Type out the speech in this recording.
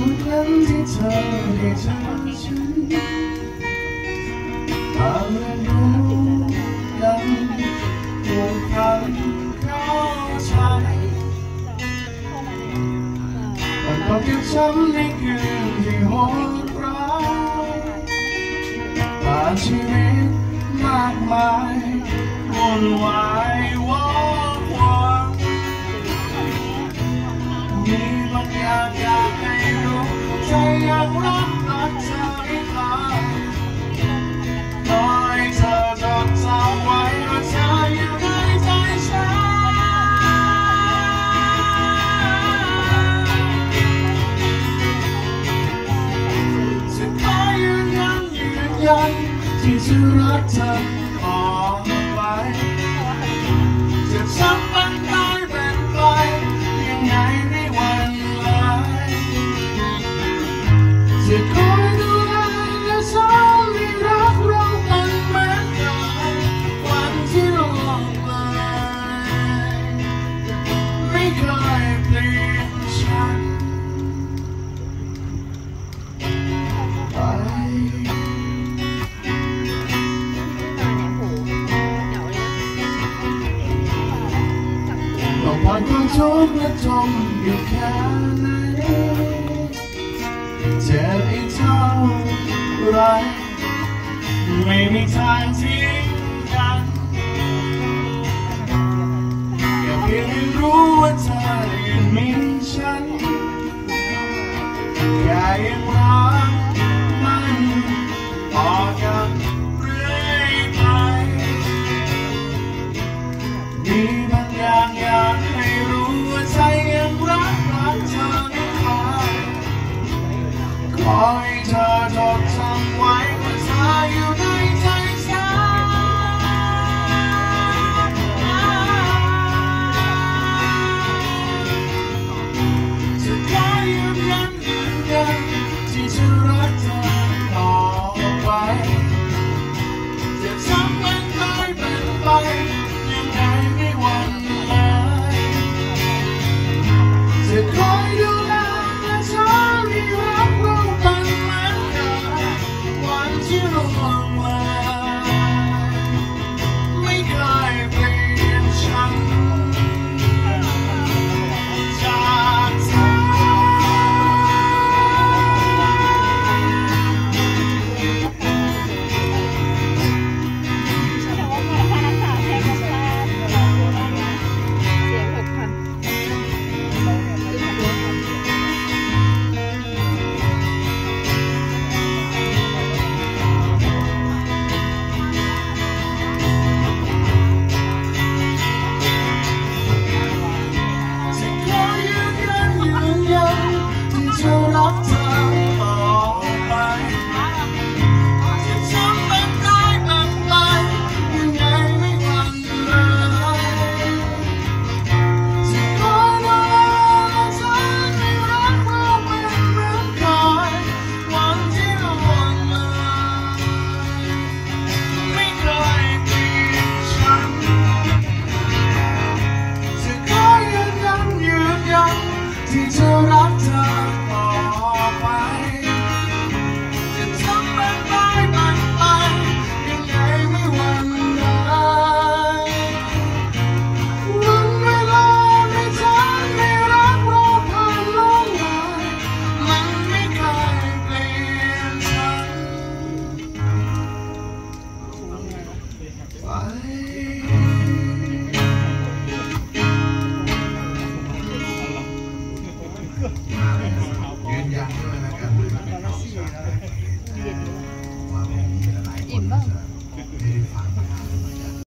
วันนั้นที่เธอได้จากฉันบามและรู้กันผูกพันเข้าใจมันก็เก็บช้ำในคืนที่โหดร้ายผ่านชีวิตมากมายวุ่นวายวอ young Tears are rotten on the way พอนที่ชมและชมอยู่แค่ไหนเจ็บอีเท่าไรไม่มีทางทิ้งกันแค่เพียงรู้ว่าเธอยังมีฉันแค่ยังรักมันพอกันเรื่อยไปนี้ I don't know.